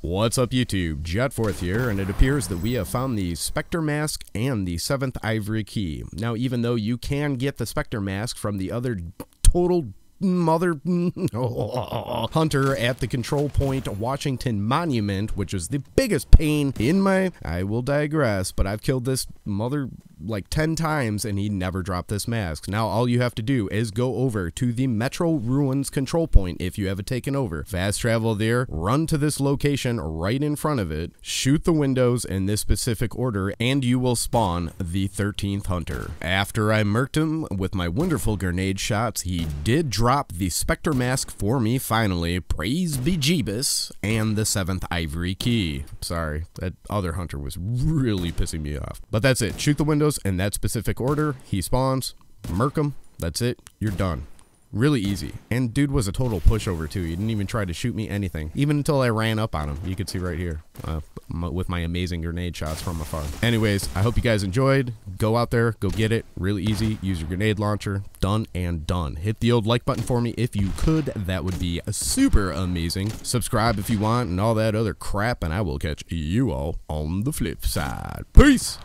What's up YouTube, Jetforth here, and it appears that we have found the Spectre Mask and the 7th Ivory Key. Now even though you can get the Spectre Mask from the other total mother hunter at the control point Washington Monument, which is the biggest pain in my. I will digress, but I've killed this mother like 10 times and he never dropped this mask. Now all you have to do is go over to the Metro Ruins control point if you have it taken over. Fast travel there, run to this location right in front of it, shoot the windows in this specific order, and you will spawn the 13th hunter. After I murked him with my wonderful grenade shots, he did drop the Spectre Mask for me finally. Praise be Jeebus. And the 7th Ivory Key. Sorry, that other hunter was really pissing me off. But that's it. Shoot the windows in that specific order. He spawns. Murk him. That's it. You're done. Really easy. And dude was a total pushover too. He didn't even try to shoot me anything. Even until I ran up on him. You can see right here. Uh, with my amazing grenade shots from afar. Anyways, I hope you guys enjoyed. Go out there. Go get it. Really easy. Use your grenade launcher. Done and done. Hit the old like button for me if you could. That would be super amazing. Subscribe if you want and all that other crap. And I will catch you all on the flip side. Peace!